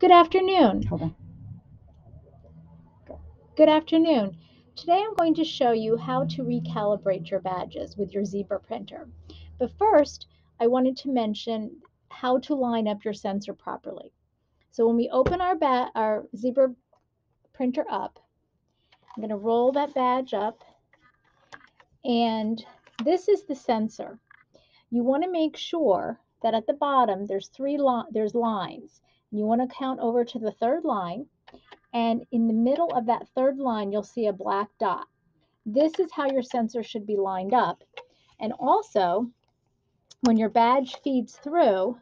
Good afternoon. Hold on. Good afternoon. Today I'm going to show you how to recalibrate your badges with your Zebra printer. But first, I wanted to mention how to line up your sensor properly. So when we open our, our Zebra printer up, I'm going to roll that badge up, and this is the sensor. You want to make sure that at the bottom there's three li there's lines. You want to count over to the third line, and in the middle of that third line, you'll see a black dot. This is how your sensor should be lined up. And also, when your badge feeds through,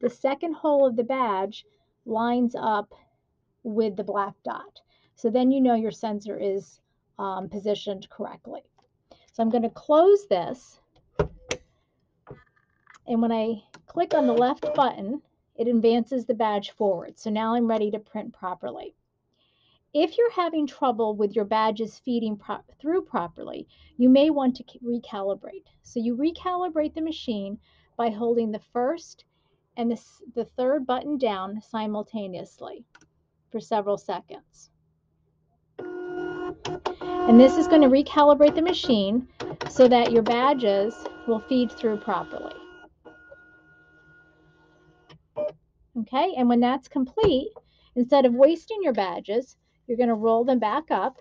the second hole of the badge lines up with the black dot. So then you know your sensor is um, positioned correctly. So I'm going to close this. And when I click on the left button, it advances the badge forward. So now I'm ready to print properly. If you're having trouble with your badges feeding pro through properly, you may want to recalibrate. So you recalibrate the machine by holding the first and the, the third button down simultaneously for several seconds. And this is going to recalibrate the machine so that your badges will feed through properly. Okay, and when that's complete, instead of wasting your badges, you're going to roll them back up,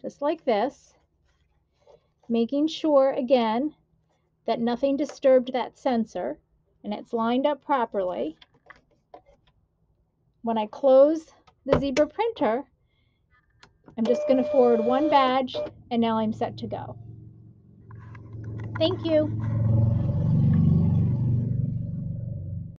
just like this, making sure, again, that nothing disturbed that sensor and it's lined up properly. When I close the Zebra printer, I'm just going to forward one badge and now I'm set to go. Thank you.